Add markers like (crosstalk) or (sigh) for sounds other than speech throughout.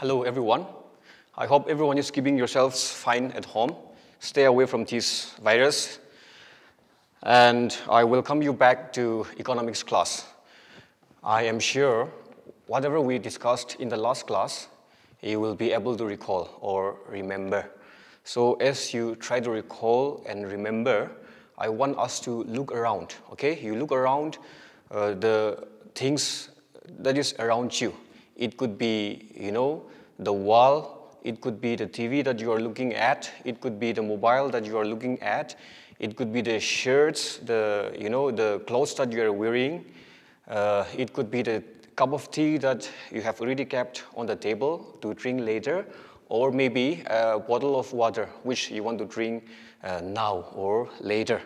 Hello, everyone. I hope everyone is keeping yourselves fine at home. Stay away from this virus. And I welcome you back to economics class. I am sure whatever we discussed in the last class, you will be able to recall or remember. So as you try to recall and remember, I want us to look around, okay? You look around uh, the things that is around you. It could be, you know, the wall, it could be the TV that you are looking at, it could be the mobile that you are looking at, it could be the shirts, the, you know, the clothes that you are wearing, uh, it could be the cup of tea that you have already kept on the table to drink later, or maybe a bottle of water which you want to drink uh, now or later.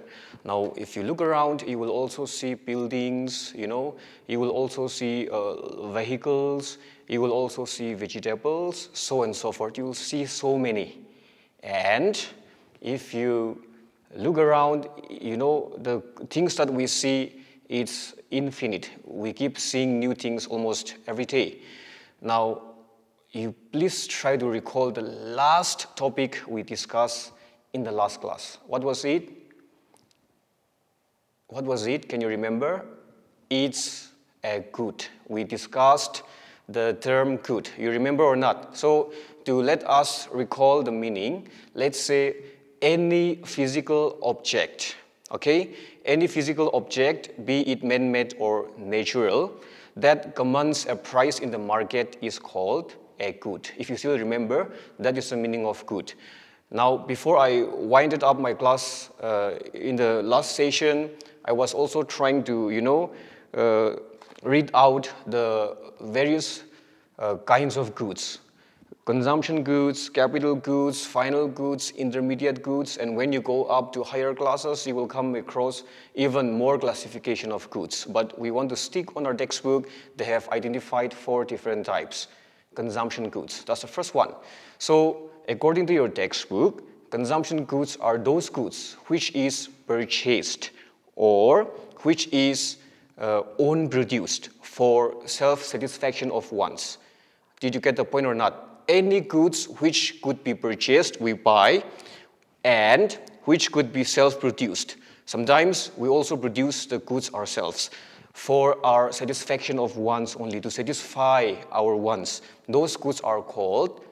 Now, if you look around, you will also see buildings, you know, you will also see uh, vehicles, you will also see vegetables, so and so forth. You will see so many. And if you look around, you know, the things that we see, it's infinite. We keep seeing new things almost every day. Now, you please try to recall the last topic we discussed in the last class. What was it? What was it? Can you remember? It's a good. We discussed the term good. You remember or not? So to let us recall the meaning, let's say any physical object, okay? Any physical object, be it man-made or natural, that commands a price in the market is called a good. If you still remember, that is the meaning of good. Now, before I winded up my class uh, in the last session, I was also trying to, you know, uh, read out the various uh, kinds of goods. Consumption goods, capital goods, final goods, intermediate goods, and when you go up to higher classes, you will come across even more classification of goods. But we want to stick on our textbook. They have identified four different types. Consumption goods, that's the first one. So according to your textbook, consumption goods are those goods which is purchased or which is uh, own produced for self-satisfaction of wants. Did you get the point or not? Any goods which could be purchased, we buy, and which could be self-produced. Sometimes we also produce the goods ourselves for our satisfaction of wants only, to satisfy our wants. Those goods are called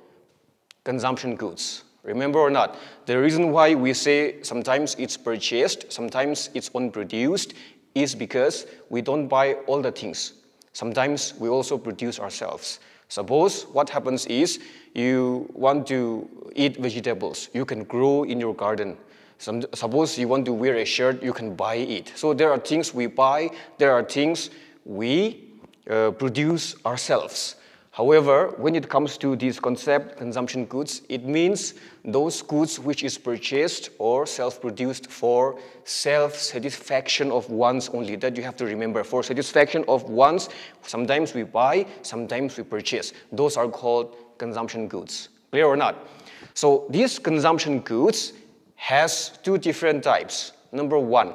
consumption goods. Remember or not, the reason why we say sometimes it's purchased, sometimes it's unproduced, is because we don't buy all the things. Sometimes we also produce ourselves. Suppose what happens is you want to eat vegetables. You can grow in your garden. Some, suppose you want to wear a shirt, you can buy it. So there are things we buy, there are things we uh, produce ourselves. However, when it comes to this concept, consumption goods, it means those goods which is purchased or self-produced for self-satisfaction of wants only. That you have to remember. For satisfaction of wants, sometimes we buy, sometimes we purchase. Those are called consumption goods. Clear or not? So these consumption goods has two different types. Number one,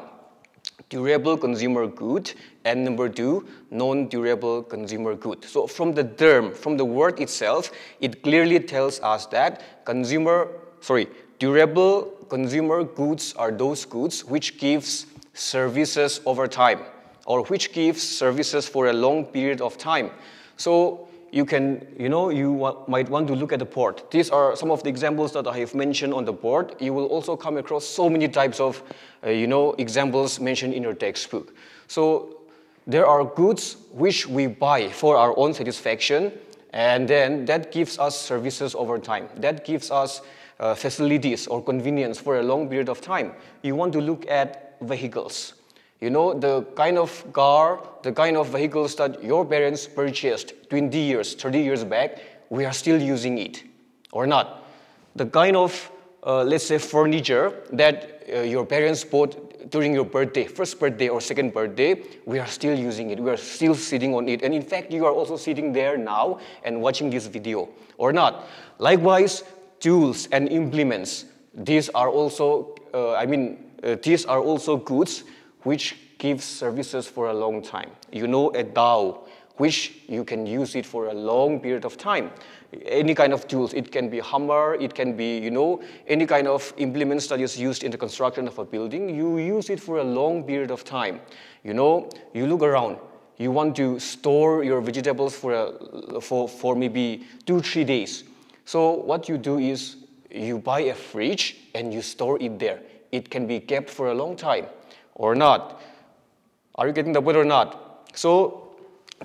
durable consumer good, and number two, non-durable consumer good. So from the term, from the word itself, it clearly tells us that consumer, sorry, durable consumer goods are those goods which gives services over time or which gives services for a long period of time. So you can, you know, you might want to look at the port. These are some of the examples that I have mentioned on the board. You will also come across so many types of, uh, you know, examples mentioned in your textbook. So there are goods which we buy for our own satisfaction, and then that gives us services over time. That gives us uh, facilities or convenience for a long period of time. You want to look at vehicles. You know, the kind of car, the kind of vehicles that your parents purchased 20 years, 30 years back, we are still using it, or not. The kind of, uh, let's say, furniture that uh, your parents bought during your birthday, first birthday or second birthday, we are still using it. We are still sitting on it. And in fact, you are also sitting there now and watching this video, or not. Likewise, tools and implements. These are also, uh, I mean, uh, these are also goods which gives services for a long time. You know a dao which you can use it for a long period of time. Any kind of tools, it can be hammer, it can be, you know, any kind of implements that is used in the construction of a building, you use it for a long period of time. You know, you look around, you want to store your vegetables for, a, for, for maybe two, three days. So what you do is you buy a fridge and you store it there. It can be kept for a long time or not. Are you getting the point or not? So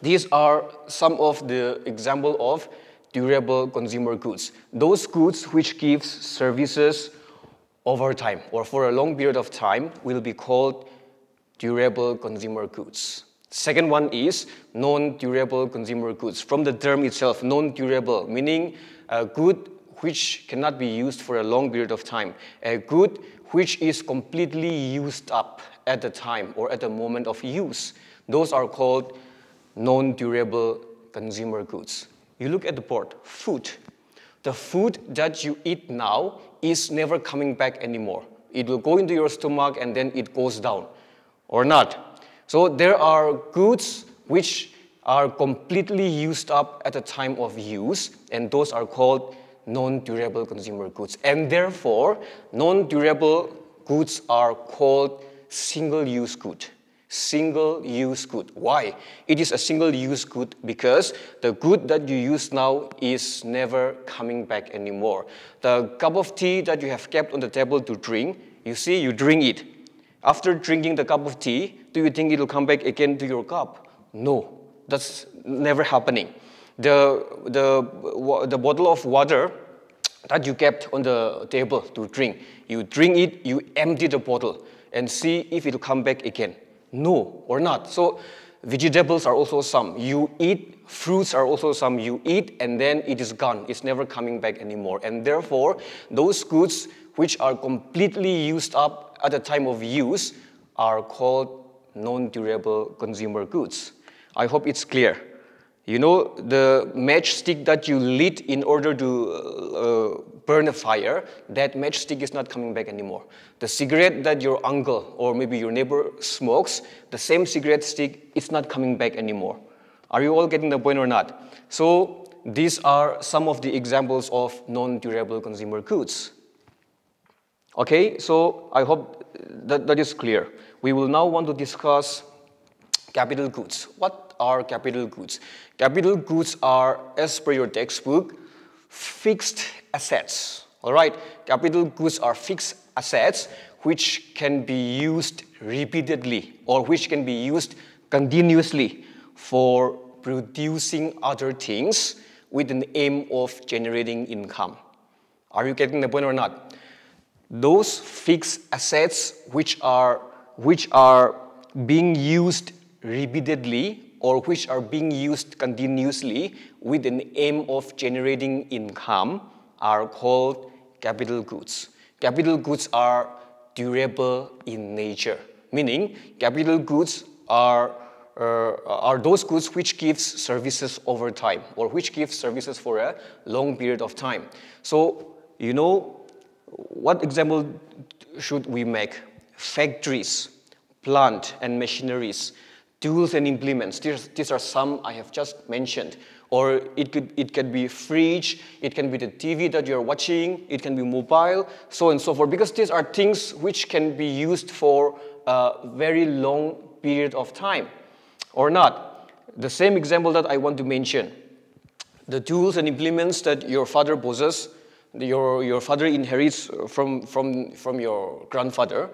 these are some of the example of durable consumer goods. Those goods which gives services over time or for a long period of time will be called durable consumer goods. Second one is non-durable consumer goods. From the term itself, non-durable, meaning a good which cannot be used for a long period of time. A good which is completely used up at the time or at the moment of use. Those are called non-durable consumer goods. You look at the board, food. The food that you eat now is never coming back anymore. It will go into your stomach and then it goes down, or not. So there are goods which are completely used up at the time of use, and those are called non-durable consumer goods. And therefore, non-durable goods are called single-use good. Single-use good. Why? It is a single-use good because the good that you use now is never coming back anymore. The cup of tea that you have kept on the table to drink, you see, you drink it. After drinking the cup of tea, do you think it will come back again to your cup? No, that's never happening. The, the, the bottle of water that you kept on the table to drink, you drink it, you empty the bottle and see if it will come back again. No, or not. So vegetables are also some. You eat, fruits are also some. You eat and then it is gone. It's never coming back anymore. And therefore, those goods which are completely used up at the time of use are called non-durable consumer goods. I hope it's clear. You know, the matchstick that you lit in order to uh, burn a fire, that matchstick is not coming back anymore. The cigarette that your uncle or maybe your neighbor smokes, the same cigarette stick, it's not coming back anymore. Are you all getting the point or not? So these are some of the examples of non-durable consumer goods. Okay, so I hope that, that is clear. We will now want to discuss capital goods. What are capital goods? Capital goods are, as per your textbook, fixed assets. All right, capital goods are fixed assets which can be used repeatedly or which can be used continuously for producing other things with an aim of generating income. Are you getting the point or not? Those fixed assets which are, which are being used repeatedly or which are being used continuously with an aim of generating income are called capital goods. Capital goods are durable in nature, meaning capital goods are, uh, are those goods which gives services over time or which gives services for a long period of time. So, you know, what example should we make? Factories, plant and machineries tools and implements. These, these are some I have just mentioned. Or it could, it can be fridge, it can be the TV that you're watching, it can be mobile, so and so forth. Because these are things which can be used for a very long period of time or not. The same example that I want to mention, the tools and implements that your father possesses, your, your father inherits from, from, from your grandfather,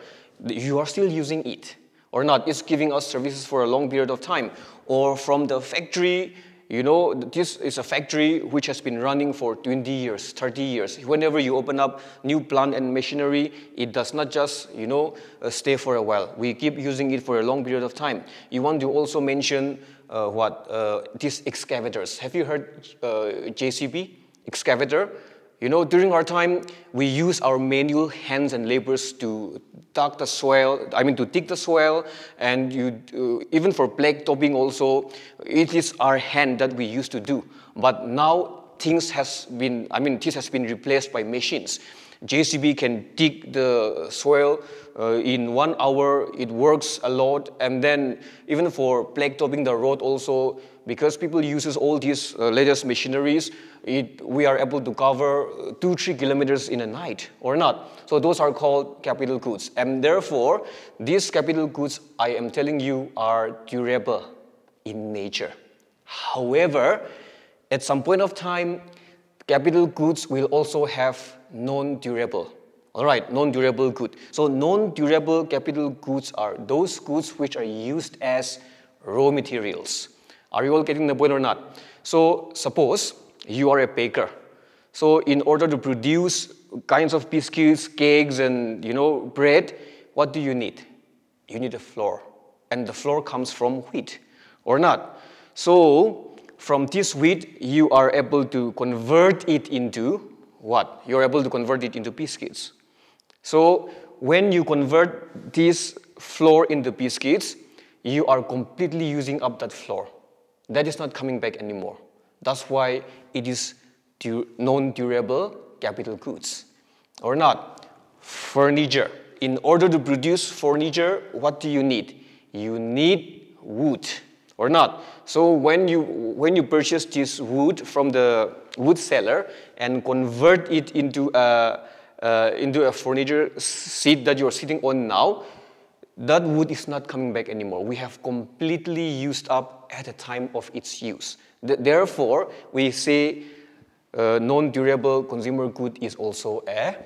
you are still using it or not. It's giving us services for a long period of time. Or from the factory, you know, this is a factory which has been running for 20 years, 30 years. Whenever you open up new plant and machinery, it does not just, you know, uh, stay for a while. We keep using it for a long period of time. You want to also mention uh, what, uh, these excavators. Have you heard uh, JCB, excavator? You know, during our time, we use our manual hands and labors to dug the soil, I mean to dig the soil, and you, uh, even for black topping also, it is our hand that we used to do. But now things has been, I mean, this has been replaced by machines. JCB can dig the soil uh, in one hour. It works a lot. And then even for blacktopping the road also, because people uses all these uh, latest machineries, it, we are able to cover two, three kilometers in a night or not. So those are called capital goods. And therefore, these capital goods, I am telling you, are durable in nature. However, at some point of time, capital goods will also have non-durable. All right, non-durable good. So non-durable capital goods are those goods which are used as raw materials. Are you all getting the point or not? So suppose you are a baker. So in order to produce kinds of biscuits, cakes, and you know bread, what do you need? You need a flour, and the flour comes from wheat, or not? So from this wheat, you are able to convert it into what? You're able to convert it into biscuits. So when you convert this flour into biscuits, you are completely using up that flour. That is not coming back anymore. That's why it is non-durable capital goods. Or not. Furniture. In order to produce furniture, what do you need? You need wood. Or not. So when you, when you purchase this wood from the wood seller and convert it into a, uh, into a furniture seat that you're sitting on now, that wood is not coming back anymore. We have completely used up at the time of its use. Therefore, we say uh, non-durable consumer good is also a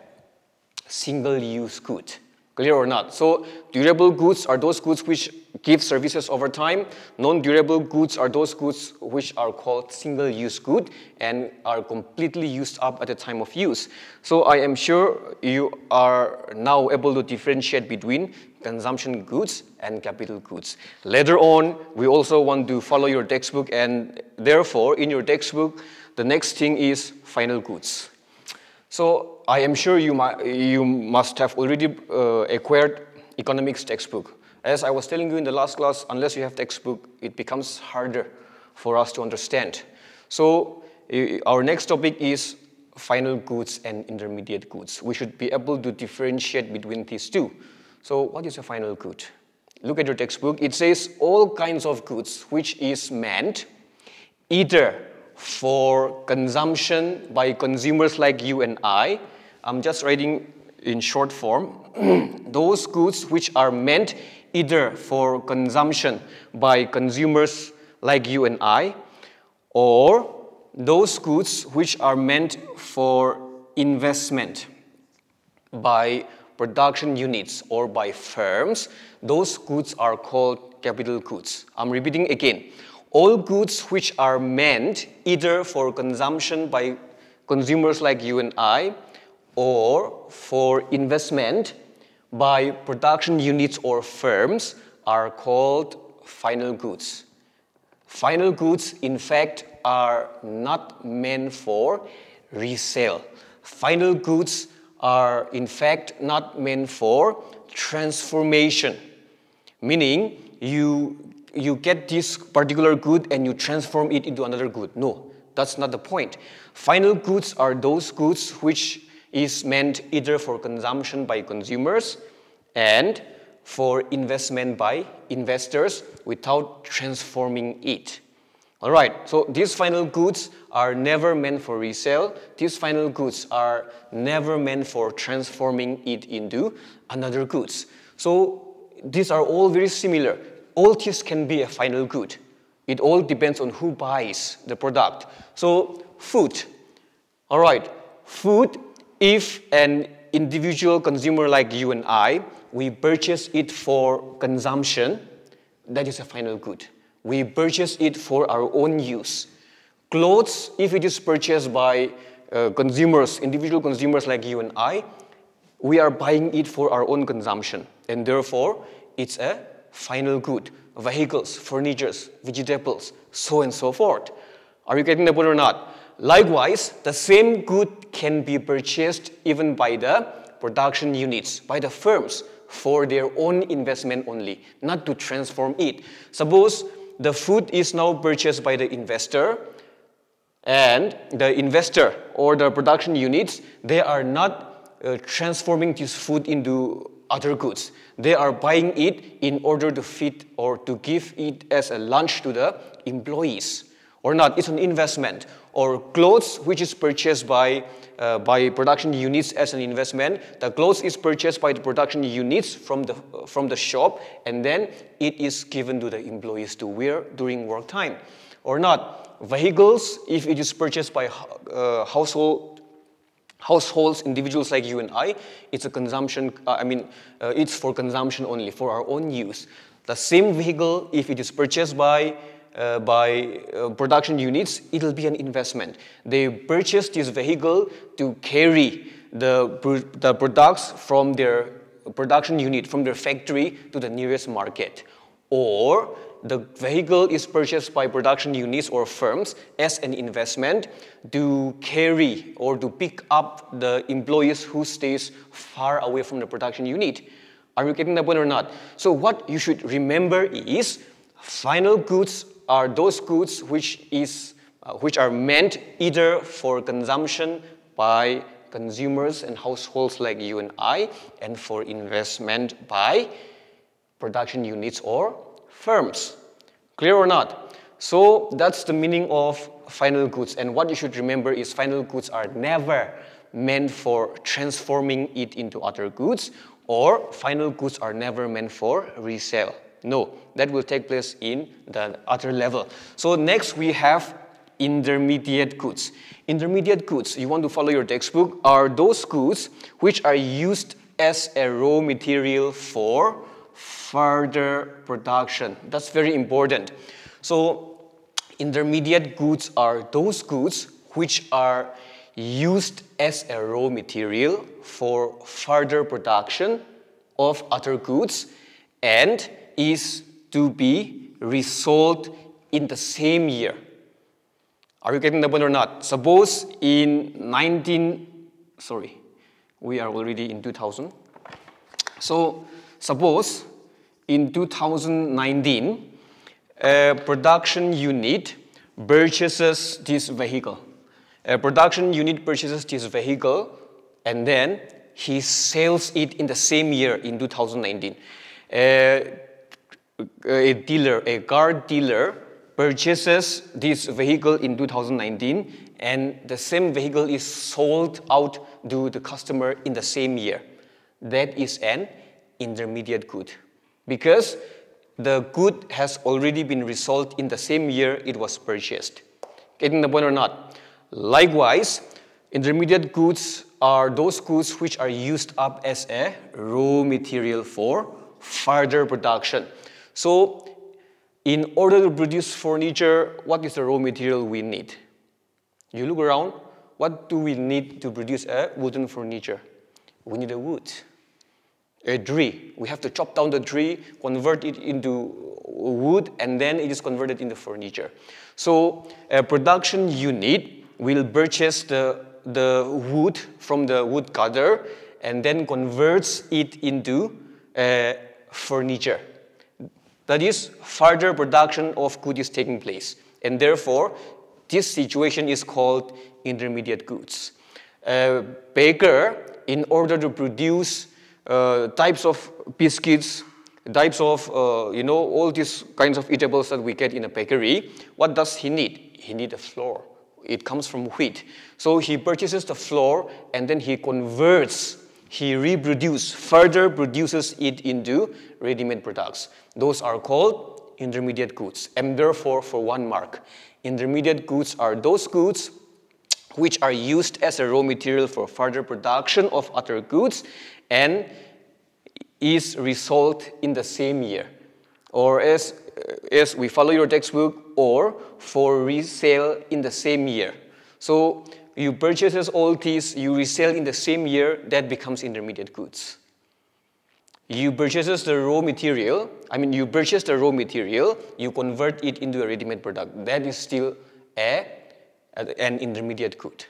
single-use good. Clear or not? So durable goods are those goods which give services over time. Non-durable goods are those goods which are called single-use good and are completely used up at the time of use. So I am sure you are now able to differentiate between consumption goods and capital goods. Later on, we also want to follow your textbook and therefore in your textbook, the next thing is final goods. So I am sure you, you must have already uh, acquired economics textbook. As I was telling you in the last class, unless you have textbook, it becomes harder for us to understand. So our next topic is final goods and intermediate goods. We should be able to differentiate between these two. So what is a final good? Look at your textbook. It says all kinds of goods which is meant either for consumption by consumers like you and I. I'm just writing in short form. (clears throat) Those goods which are meant either for consumption by consumers like you and I, or those goods which are meant for investment by production units or by firms, those goods are called capital goods. I'm repeating again all goods which are meant either for consumption by consumers like you and I or for investment by production units or firms are called final goods. Final goods, in fact, are not meant for resale. Final goods are, in fact, not meant for transformation, meaning you you get this particular good and you transform it into another good. No, that's not the point. Final goods are those goods which is meant either for consumption by consumers and for investment by investors without transforming it. All right, so these final goods are never meant for resale. These final goods are never meant for transforming it into another goods. So these are all very similar all this can be a final good. It all depends on who buys the product. So food, all right, food, if an individual consumer like you and I, we purchase it for consumption, that is a final good. We purchase it for our own use. Clothes, if it is purchased by uh, consumers, individual consumers like you and I, we are buying it for our own consumption. And therefore, it's a final good, vehicles, furnitures, vegetables, so and so forth. Are you getting the point or not? Likewise, the same good can be purchased even by the production units, by the firms for their own investment only, not to transform it. Suppose the food is now purchased by the investor and the investor or the production units, they are not uh, transforming this food into other goods. They are buying it in order to feed or to give it as a lunch to the employees. Or not, it's an investment. Or clothes, which is purchased by, uh, by production units as an investment. The clothes is purchased by the production units from the, uh, from the shop, and then it is given to the employees to wear during work time. Or not, vehicles, if it is purchased by uh, household households, individuals like you and I, it's a consumption, uh, I mean, uh, it's for consumption only, for our own use. The same vehicle, if it is purchased by, uh, by uh, production units, it'll be an investment. They purchase this vehicle to carry the, the products from their production unit, from their factory to the nearest market. Or the vehicle is purchased by production units or firms as an investment to carry or to pick up the employees who stays far away from the production unit. Are you getting the point or not? So what you should remember is final goods are those goods which is uh, which are meant either for consumption by consumers and households like you and I and for investment by production units or firms. Clear or not? So that's the meaning of final goods. And what you should remember is final goods are never meant for transforming it into other goods or final goods are never meant for resale. No, that will take place in the other level. So next we have intermediate goods. Intermediate goods, you want to follow your textbook, are those goods which are used as a raw material for further production. That's very important. So intermediate goods are those goods which are used as a raw material for further production of other goods and is to be resold in the same year. Are you getting the point or not? Suppose in 19, sorry, we are already in 2000. So suppose in 2019, a production unit purchases this vehicle. A production unit purchases this vehicle and then he sells it in the same year in 2019. A, a dealer, a car dealer purchases this vehicle in 2019 and the same vehicle is sold out to the customer in the same year. That is an intermediate good because the good has already been resold in the same year it was purchased. Getting the point or not? Likewise, intermediate goods are those goods which are used up as a raw material for further production. So, in order to produce furniture, what is the raw material we need? You look around, what do we need to produce a wooden furniture? We need a wood a tree. We have to chop down the tree, convert it into wood, and then it is converted into furniture. So a production unit will purchase the, the wood from the wood cutter and then converts it into uh, furniture. That is, further production of good is taking place. And therefore, this situation is called intermediate goods. A baker, in order to produce uh, types of biscuits, types of, uh, you know, all these kinds of eatables that we get in a bakery, what does he need? He needs a flour. It comes from wheat. So he purchases the flour and then he converts, he reproduces, further produces it into ready-made products. Those are called intermediate goods. And therefore, for one mark, intermediate goods are those goods which are used as a raw material for further production of other goods and is result in the same year. Or as, uh, as we follow your textbook, or for resale in the same year. So you purchase all these, you resell in the same year, that becomes intermediate goods. You purchase the raw material, I mean you purchase the raw material, you convert it into a ready-made product. That is still a, an intermediate good.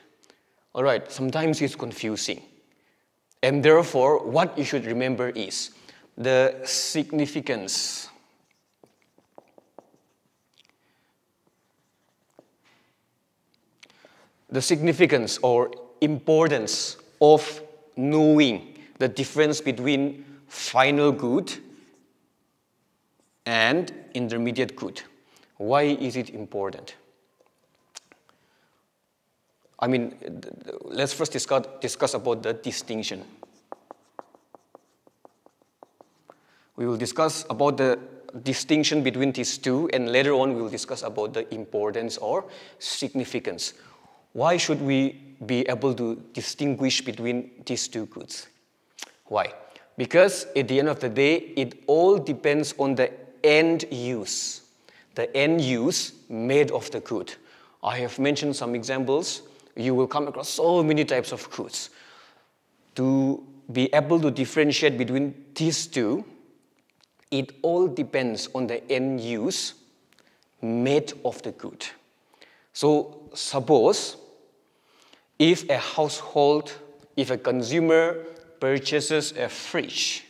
All right, sometimes it's confusing. And therefore, what you should remember is the significance. The significance or importance of knowing the difference between final good and intermediate good. Why is it important? I mean, let's first discuss, discuss about the distinction. We will discuss about the distinction between these two, and later on we will discuss about the importance or significance. Why should we be able to distinguish between these two goods? Why? Because at the end of the day, it all depends on the end use, the end use made of the good. I have mentioned some examples. You will come across so many types of goods. To be able to differentiate between these two, it all depends on the end use made of the good. So suppose if a household, if a consumer purchases a fridge,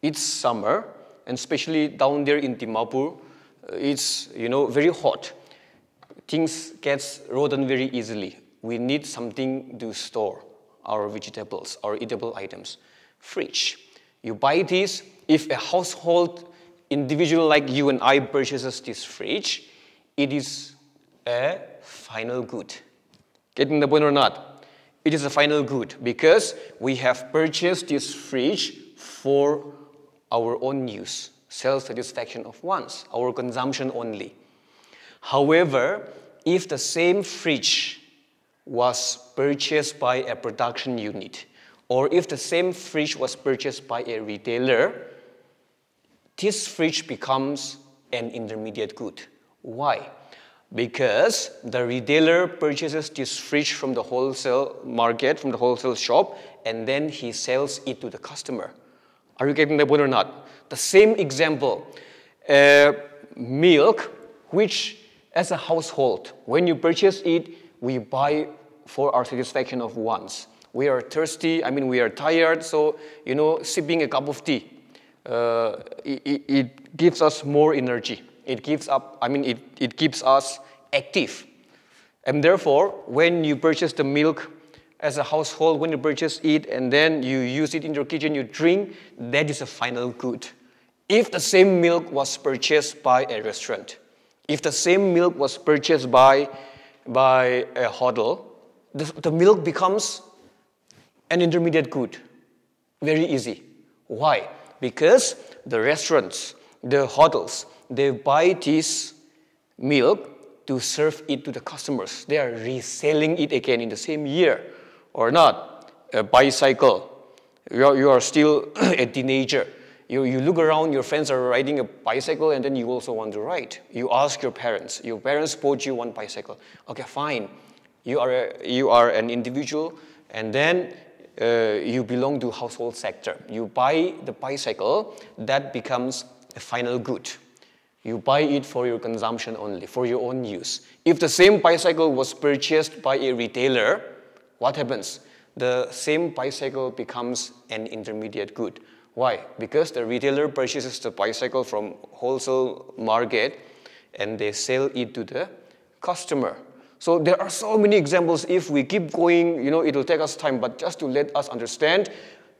it's summer, and especially down there in Dimapur, uh, it's you know very hot. Things gets rotten very easily. We need something to store our vegetables, our eatable items. Fridge. You buy this, if a household individual like you and I purchases this fridge, it is a final good. Getting the point or not? It is a final good because we have purchased this fridge for our own use, self-satisfaction of wants, our consumption only. However, if the same fridge was purchased by a production unit, or if the same fridge was purchased by a retailer, this fridge becomes an intermediate good. Why? Because the retailer purchases this fridge from the wholesale market, from the wholesale shop, and then he sells it to the customer. Are you getting the point or not? The same example, uh, milk, which as a household, when you purchase it, we buy for our satisfaction of wants we are thirsty, I mean, we are tired, so, you know, sipping a cup of tea, uh, it, it, gives us more energy. It gives up, I mean, it, it keeps us active. And therefore, when you purchase the milk as a household, when you purchase it and then you use it in your kitchen, you drink, that is a final good. If the same milk was purchased by a restaurant, if the same milk was purchased by, by a hotel, the, the milk becomes an intermediate good. Very easy. Why? Because the restaurants, the hotels, they buy this milk to serve it to the customers. They are reselling it again in the same year or not. A bicycle. You are, you are still (clears throat) a teenager. You, you look around, your friends are riding a bicycle, and then you also want to ride. You ask your parents. Your parents bought you one bicycle. Okay, fine. You are, a, you are an individual, and then uh, you belong to household sector. You buy the bicycle, that becomes a final good. You buy it for your consumption only, for your own use. If the same bicycle was purchased by a retailer, what happens? The same bicycle becomes an intermediate good. Why? Because the retailer purchases the bicycle from wholesale market and they sell it to the customer. So there are so many examples. If we keep going, you know, it will take us time. But just to let us understand,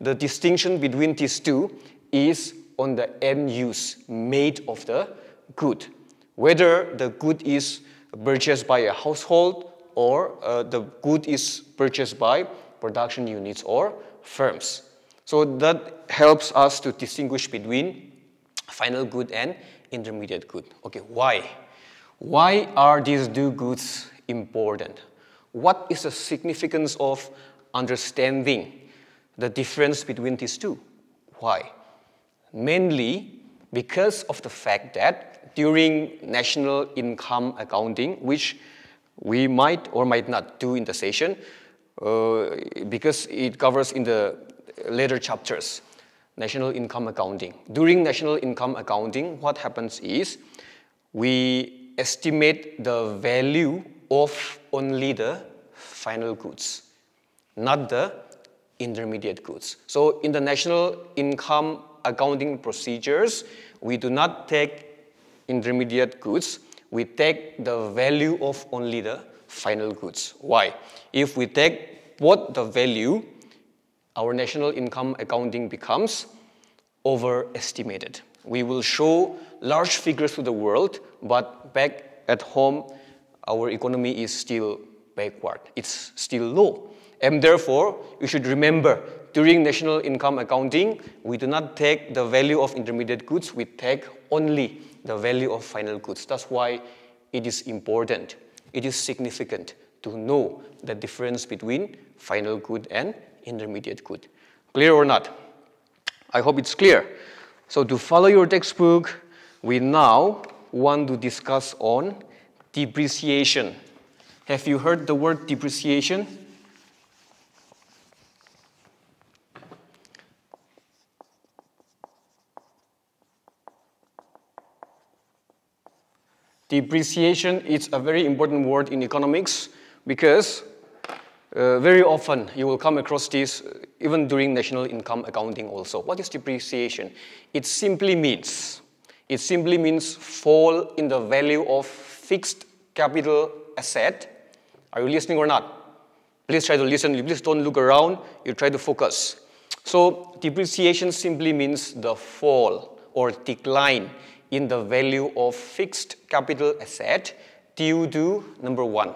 the distinction between these two is on the end use made of the good. Whether the good is purchased by a household or uh, the good is purchased by production units or firms. So that helps us to distinguish between final good and intermediate good. Okay, why? Why are these two goods important. What is the significance of understanding the difference between these two? Why? Mainly because of the fact that during national income accounting, which we might or might not do in the session, uh, because it covers in the later chapters, national income accounting. During national income accounting, what happens is we estimate the value of only the final goods, not the intermediate goods. So in the national income accounting procedures, we do not take intermediate goods, we take the value of only the final goods. Why? If we take what the value, our national income accounting becomes overestimated. We will show large figures to the world, but back at home, our economy is still backward. It's still low. And therefore, you should remember, during national income accounting, we do not take the value of intermediate goods, we take only the value of final goods. That's why it is important, it is significant to know the difference between final good and intermediate good. Clear or not? I hope it's clear. So to follow your textbook, we now want to discuss on depreciation. Have you heard the word depreciation? Depreciation is a very important word in economics because uh, very often you will come across this uh, even during national income accounting also. What is depreciation? It simply means, it simply means fall in the value of fixed capital asset. Are you listening or not? Please try to listen. Please don't look around. You try to focus. So depreciation simply means the fall or decline in the value of fixed capital asset due to number one,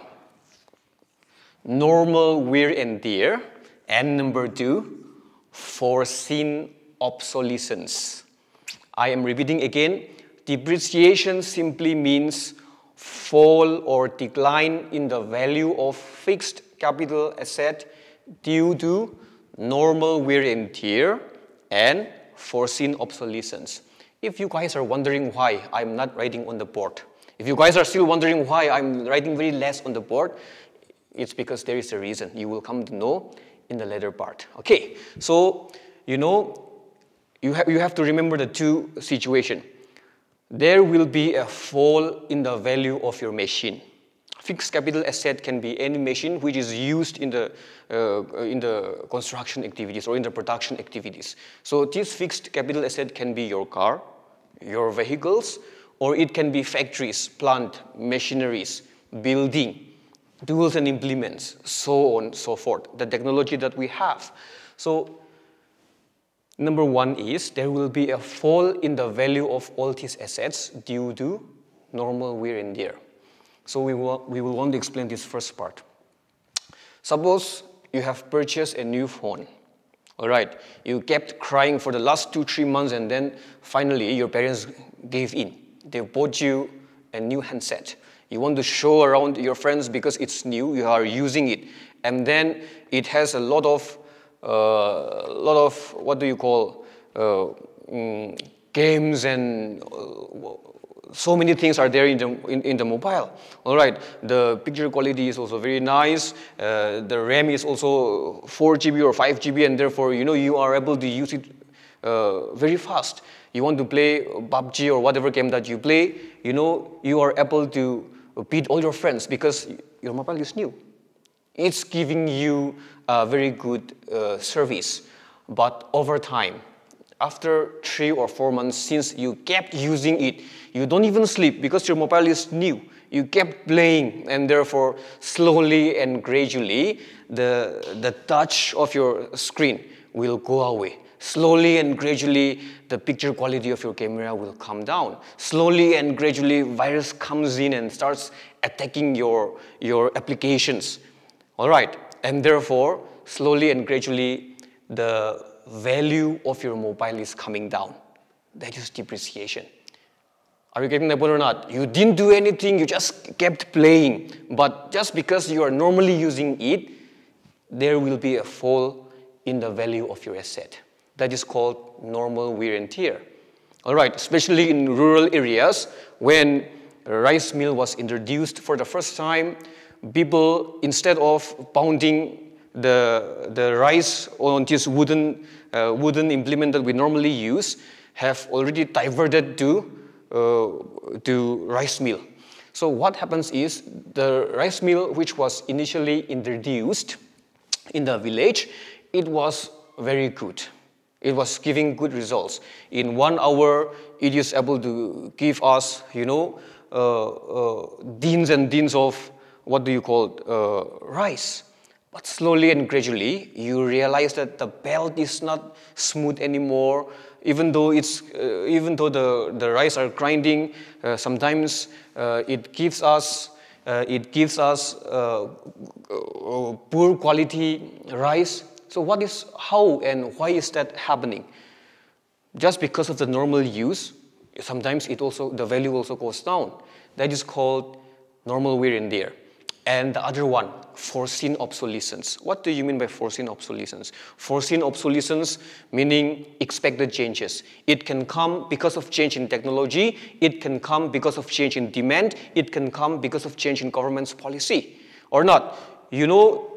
normal wear and tear, and number two, foreseen obsolescence. I am repeating again, depreciation simply means fall or decline in the value of fixed capital asset due to normal wear and tear and foreseen obsolescence. If you guys are wondering why I'm not writing on the board, if you guys are still wondering why I'm writing very less on the board, it's because there is a reason. You will come to know in the later part. Okay, so you know, you, ha you have to remember the two situation. There will be a fall in the value of your machine. Fixed capital asset can be any machine which is used in the, uh, in the construction activities or in the production activities. So this fixed capital asset can be your car, your vehicles, or it can be factories, plant, machineries, building, tools and implements, so on, so forth, the technology that we have. So number one is there will be a fall in the value of all these assets due to normal wear and tear. So we will, we will want to explain this first part. Suppose you have purchased a new phone. All right, you kept crying for the last two, three months and then finally your parents gave in. They bought you a new handset. You want to show around your friends because it's new, you are using it. And then it has a lot of, uh, lot of what do you call, uh, mm, games and uh, so many things are there in the, in, in, the mobile. All right, the picture quality is also very nice. Uh, the RAM is also 4 GB or 5 GB and therefore, you know, you are able to use it uh, very fast. You want to play PUBG or whatever game that you play, you know, you are able to beat all your friends because your mobile is new. It's giving you a very good uh, service. But over time, after three or four months since you kept using it, you don't even sleep because your mobile is new. You kept playing and therefore slowly and gradually the, the touch of your screen will go away. Slowly and gradually, the picture quality of your camera will come down. Slowly and gradually, virus comes in and starts attacking your, your applications. All right, and therefore, slowly and gradually, the value of your mobile is coming down. That is depreciation. Are you getting the point or not? You didn't do anything, you just kept playing. But just because you are normally using it, there will be a fall in the value of your asset. That is called normal wear and tear. All right, especially in rural areas when rice mill was introduced for the first time, people, instead of pounding the, the rice on this wooden, uh, wooden implement that we normally use, have already diverted to, uh, to rice mill. So what happens is the rice mill, which was initially introduced in the village, it was very good. It was giving good results. In one hour, it is able to give us, you know, uh, uh, deans and deans of what do you call uh, rice. But slowly and gradually, you realize that the belt is not smooth anymore. Even though, it's, uh, even though the, the rice are grinding, uh, sometimes uh, it gives us, uh, it gives us uh, uh, poor quality rice. So what is, how and why is that happening? Just because of the normal use, sometimes it also, the value also goes down. That is called normal wear and tear. And the other one, foreseen obsolescence. What do you mean by foreseen obsolescence? Foreseen obsolescence meaning expected changes. It can come because of change in technology, it can come because of change in demand, it can come because of change in government's policy. Or not. You know,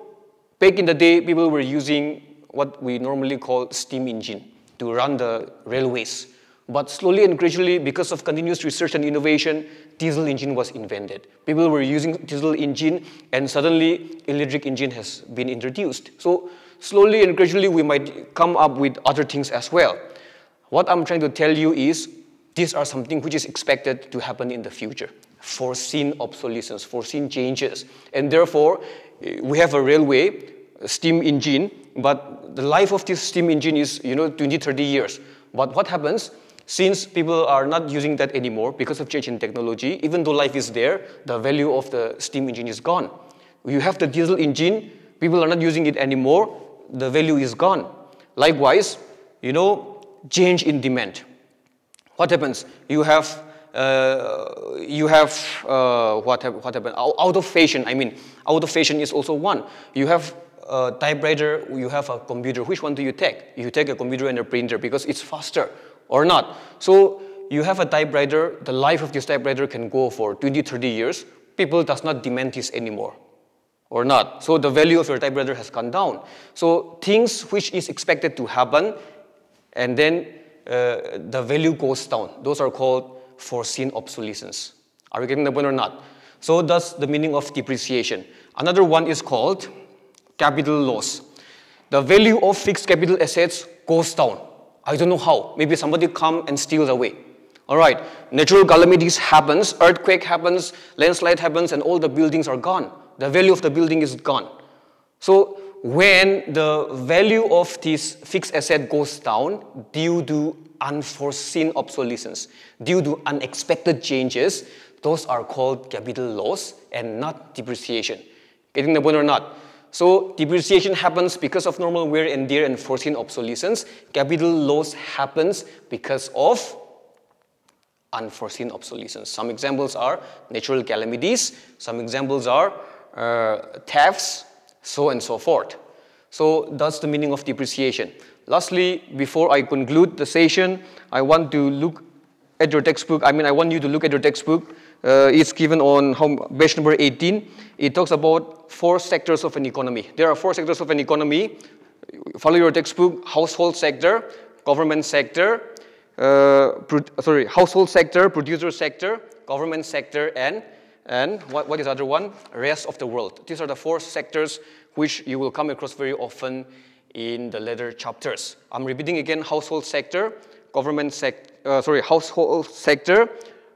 back in the day, people were using what we normally call steam engine to run the railways. But slowly and gradually, because of continuous research and innovation, diesel engine was invented. People were using diesel engine, and suddenly electric engine has been introduced. So slowly and gradually, we might come up with other things as well. What I'm trying to tell you is, these are something which is expected to happen in the future. Foreseen obsolescence, foreseen changes. And therefore, we have a railway, a steam engine, but the life of this steam engine is, you know, 20, 30 years. But what happens? Since people are not using that anymore because of change in technology, even though life is there, the value of the steam engine is gone. You have the diesel engine, people are not using it anymore, the value is gone. Likewise, you know, change in demand. What happens? You have uh, you have uh, what, what happened? Out of fashion. I mean, out of fashion is also one. You have a typewriter. You have a computer. Which one do you take? You take a computer and a printer because it's faster or not. So you have a typewriter, the life of this typewriter can go for 20, 30 years. People does not demand this anymore or not. So the value of your typewriter has gone down. So things which is expected to happen and then uh, the value goes down. Those are called foreseen obsolescence. Are we getting the point or not? So that's the meaning of depreciation. Another one is called capital loss. The value of fixed capital assets goes down. I don't know how. Maybe somebody come and steals away. All right, natural calamities happens, earthquake happens, landslide happens, and all the buildings are gone. The value of the building is gone. So when the value of this fixed asset goes down due to unforeseen obsolescence, due to unexpected changes, those are called capital loss and not depreciation. Getting the point or not? So depreciation happens because of normal wear and tear and foreseen obsolescence. Capital loss happens because of unforeseen obsolescence. Some examples are natural calamities. Some examples are uh, thefts, so and so forth. So that's the meaning of depreciation. Lastly, before I conclude the session, I want to look at your textbook. I mean, I want you to look at your textbook. Uh, it's given on home, page number 18. It talks about four sectors of an economy. There are four sectors of an economy. Follow your textbook, household sector, government sector, uh, sorry, household sector, producer sector, government sector, and, and what, what is the other one? Rest of the world. These are the four sectors which you will come across very often in the later chapters. I'm repeating again, household sector, government sector, uh, sorry, household sector,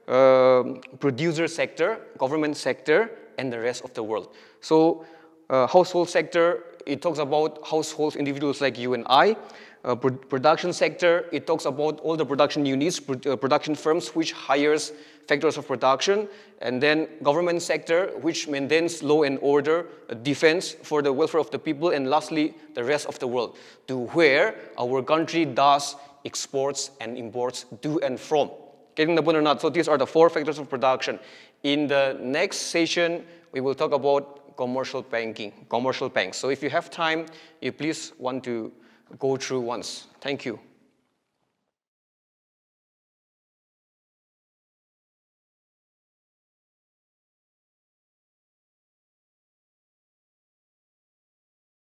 producer sector, government sector, and the rest of the world. So uh, household sector, it talks about households, individuals like you and I. Uh, pro production sector, it talks about all the production units, uh, production firms which hires factors of production, and then government sector, which maintains law and order, uh, defense for the welfare of the people, and lastly, the rest of the world, to where our country does exports and imports to and from. Getting the point or not? So these are the four factors of production. In the next session, we will talk about commercial banking, commercial banks. So if you have time, you please want to go through once. Thank you.